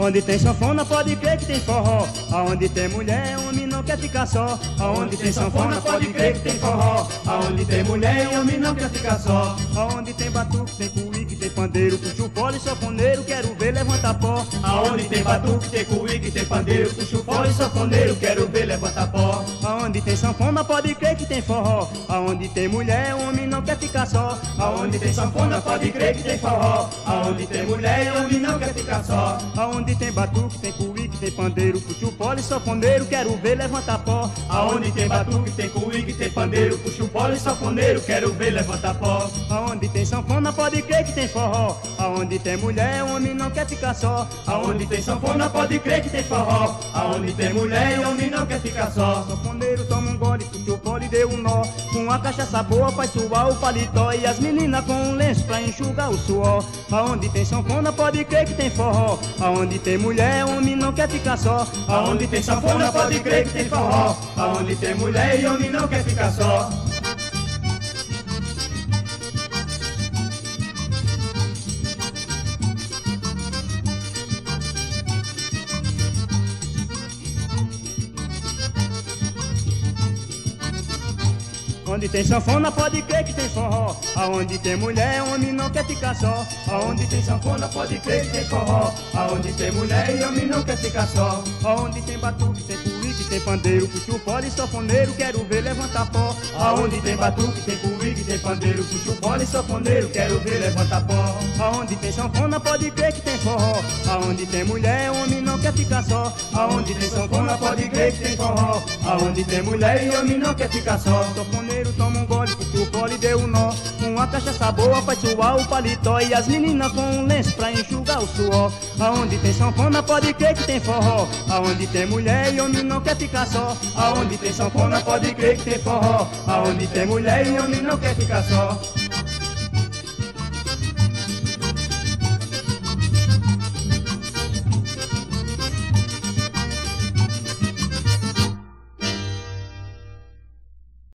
Onde tem sanfona pode crer que tem forró. Aonde tem mulher, homem não quer ficar só. Aonde tem sanfona pode crer que tem forró. Aonde tem mulher, homem não quer ficar só. Aonde tem batuque, tem cuíque, tem pandeiro, puxa o pole, sanfoneiro, quero ver levanta pó. Aonde tem batuque, tem cuíque, tem pandeiro, puxa o pole, sanfoneiro, quero ver levanta pó. Aonde tem sanfona pode crer que tem forró. Aonde tem mulher, homem não quer ficar só. Aonde tem sanfona pode crer que tem forró. Aonde tem mulher, homem não quer ficar só. Aonde tem batuque, tem cuíque, tem pandeiro, puxa o pole, sanfoneiro, quero ver levanta pó. Aonde tem batuque, tem cuíque, tem pandeiro, puxa o pole, sanfoneiro, quero ver levanta pó. Aonde tem sanfona pode crer que tem forró. Aonde tem mulher, homem não quer ficar só. Aonde tem sanfona pode crer que tem forró. Aonde tem mulher, homem não quer ficar só. Sanfoneiro Cachaça boa faz suar o paletó. E as meninas com um lenço pra enxugar o suor. Aonde tem sanfona pode crer que tem forró. Aonde tem mulher, homem não quer ficar só. Aonde tem sanfona pode crer que tem forró. Aonde tem mulher, homem não quer ficar só. Onde tem sanfona pode crer que tem forró. Aonde tem mulher, homem não quer ficar só. Aonde tem sanfona pode crer que tem forró. Aonde tem mulher e homem não quer ficar só. Aonde tem batuque, tem cuíque, tem pandeiro, puxa o pole, sanfoneiro, quero ver levantar pó. Aonde tem batuque, tem cuíque, tem pandeiro, puxa o pole, sanfoneiro, quero ver levanta pó. Aonde tem sanfona pode crer que tem forró. Aonde tem mulher, homem não quer ficar só. Aonde tem sanfona pode crer que tem forró. Aonde tem mulher e homem não quer ficar só. Sanfoneiro cachaça boa faz suar o paletó. E as meninas com um lenço pra enxugar o suor. Aonde tem sanfona pode crer que tem forró. Aonde tem mulher e homem não quer ficar só. Aonde tem sanfona pode crer que tem forró. Aonde tem mulher e homem não quer ficar só.